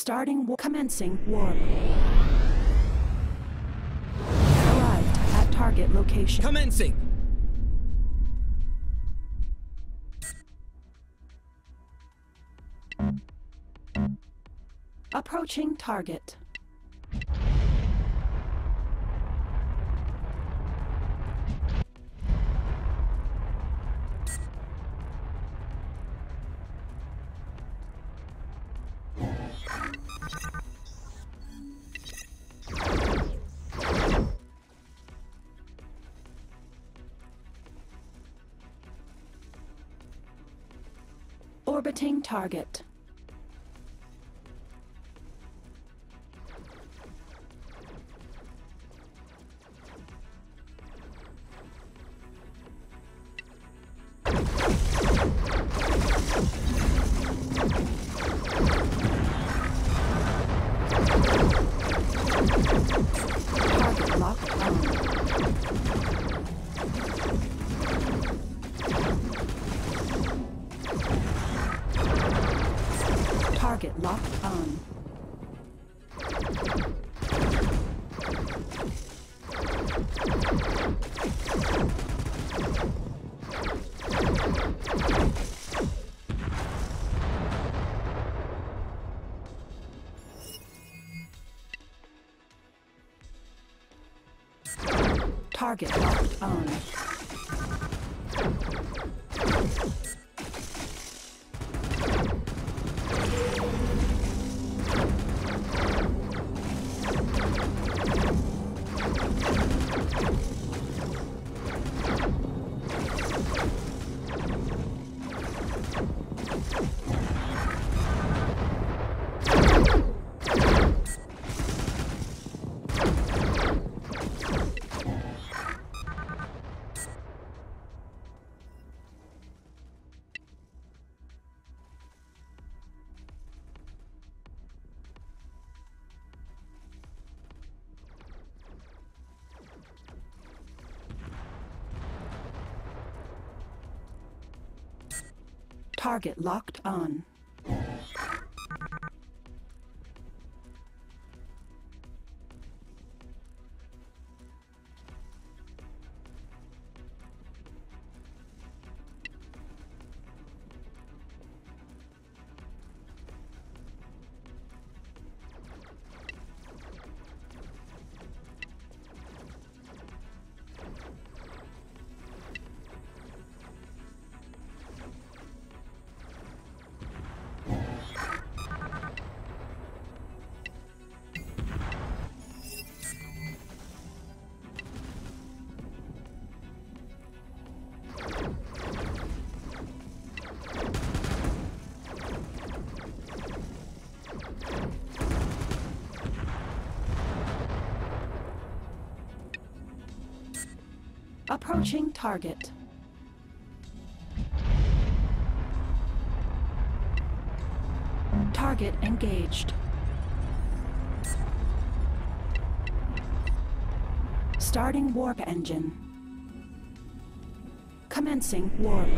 Starting wa- commencing warp. Arrived at target location. Commencing! Approaching target. Orbiting target. Target locked on. Target locked on. Target locked on. Approaching target. Target engaged. Starting warp engine. Commencing warp.